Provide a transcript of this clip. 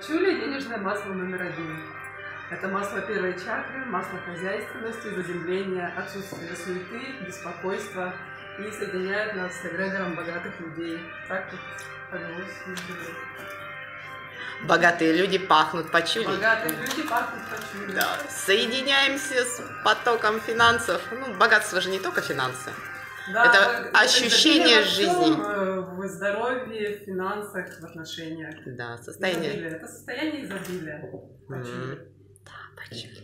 Пачули – денежное масло номер один. Это масло первой чакры, масло хозяйственности, заземления, отсутствия суеты, беспокойства и соединяет нас с эгрегором богатых людей. Так вот повелось. Богатые люди пахнут почули. Богатые люди пахнут пачули. Да, соединяемся с потоком финансов. Ну, богатство же не только финансы. Да, Это ощущение всем, жизни. э, В здоровье, в финансах, в отношениях. Да, состояние. Изобилие. Это состояние изобилия. М. Да, Да.